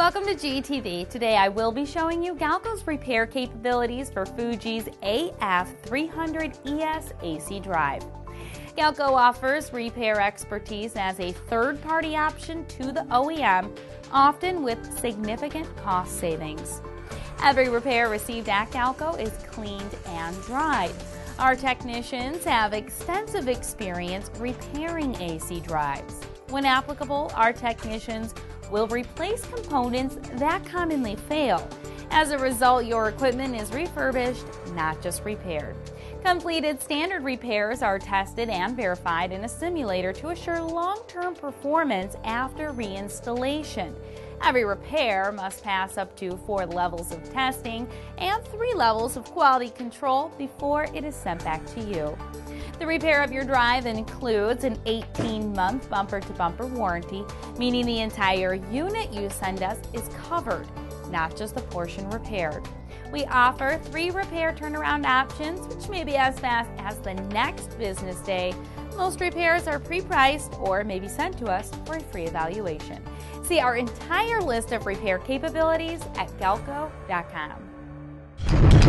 Welcome to GTV. Today I will be showing you Galco's repair capabilities for Fuji's AF300ES AC drive. Galco offers repair expertise as a third party option to the OEM, often with significant cost savings. Every repair received at Galco is cleaned and dried. Our technicians have extensive experience repairing AC drives. When applicable, our technicians will replace components that commonly fail. As a result, your equipment is refurbished, not just repaired. Completed standard repairs are tested and verified in a simulator to assure long term performance after reinstallation. Every repair must pass up to four levels of testing and three levels of quality control before it is sent back to you. The repair of your drive includes an 18 month bumper to bumper warranty, meaning the entire unit you send us is covered, not just the portion repaired. We offer three repair turnaround options, which may be as fast as the next business day. Most repairs are pre priced or may be sent to us for a free evaluation. See our entire list of repair capabilities at galco.com.